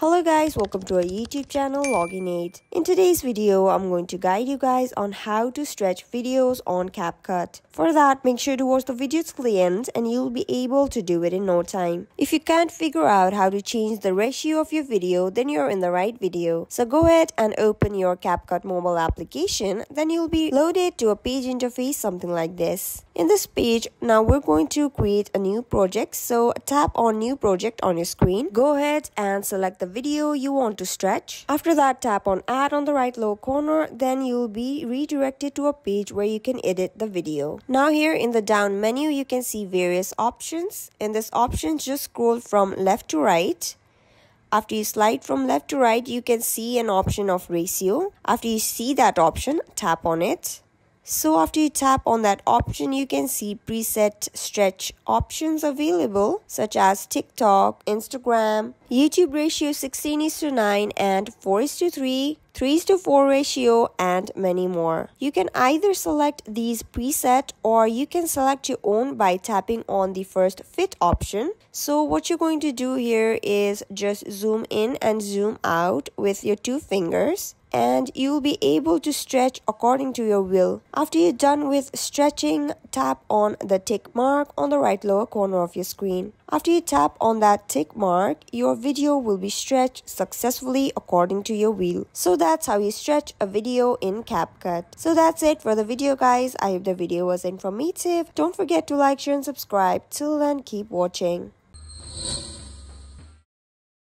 Hello guys, welcome to our YouTube channel Login Aid. In today's video, I'm going to guide you guys on how to stretch videos on CapCut. For that, make sure to watch the video till the end and you'll be able to do it in no time. If you can't figure out how to change the ratio of your video, then you're in the right video. So go ahead and open your CapCut mobile application, then you'll be loaded to a page interface something like this. In this page, now we're going to create a new project. So tap on new project on your screen. Go ahead and select the video you want to stretch. After that, tap on add on the right lower corner. Then you'll be redirected to a page where you can edit the video. Now here in the down menu, you can see various options. In this option, just scroll from left to right. After you slide from left to right, you can see an option of ratio. After you see that option, tap on it. So after you tap on that option, you can see preset stretch options available such as TikTok, Instagram, YouTube ratio 16 is to 9 and 4 is to 3, 3 is to 4 ratio and many more. You can either select these preset or you can select your own by tapping on the first fit option. So what you're going to do here is just zoom in and zoom out with your two fingers and you'll be able to stretch according to your will. After you're done with stretching, tap on the tick mark on the right lower corner of your screen. After you tap on that tick mark, your video will be stretched successfully according to your will. So that's how you stretch a video in CapCut. So that's it for the video guys. I hope the video was informative. Don't forget to like, share and subscribe. Till then, keep watching.